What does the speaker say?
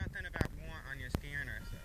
something about want on your scanner. So.